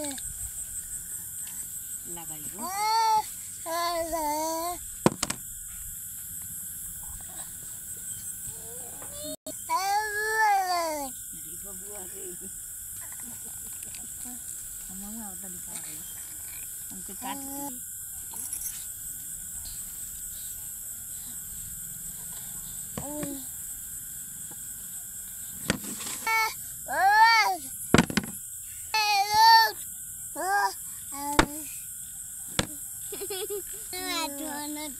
Yeah. लगाइए Kamu mau tadi kamu. 说那